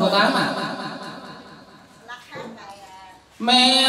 con cô tám à. Mẹ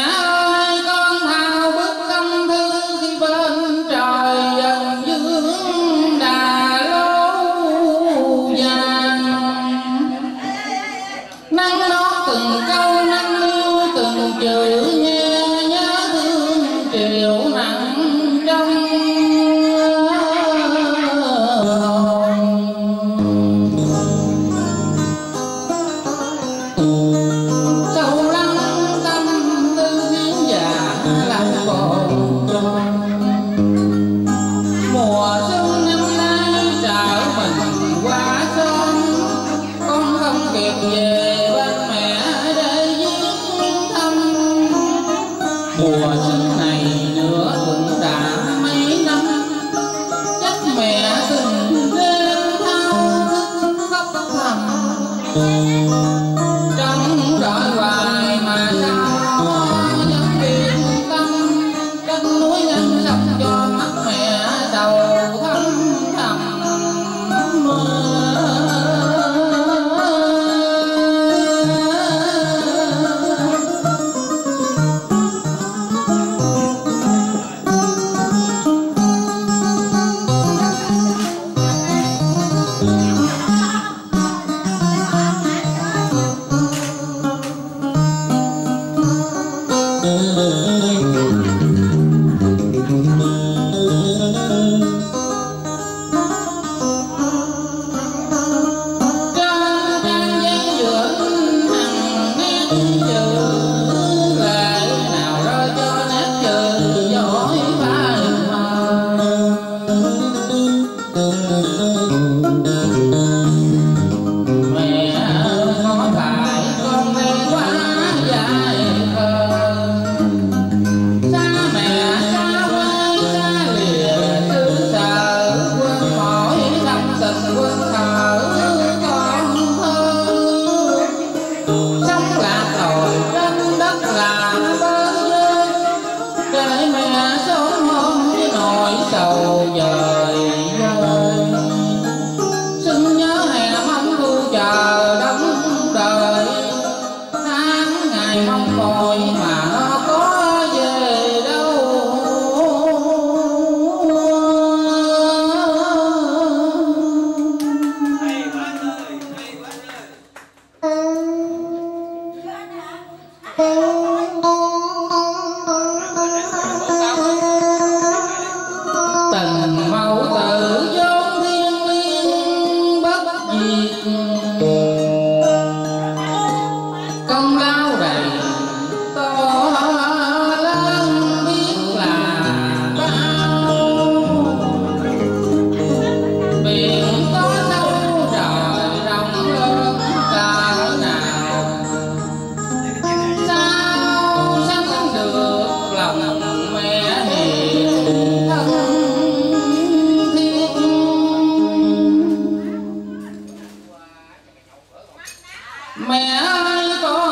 Oh. mẹ ơi con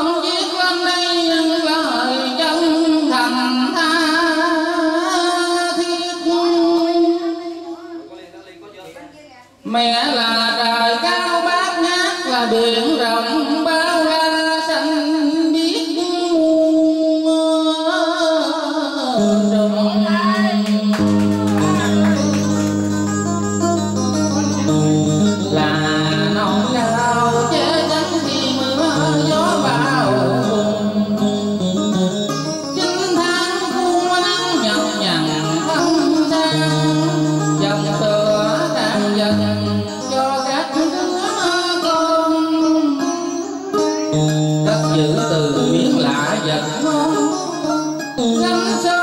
những từ miếng lạ vật ngon ngắm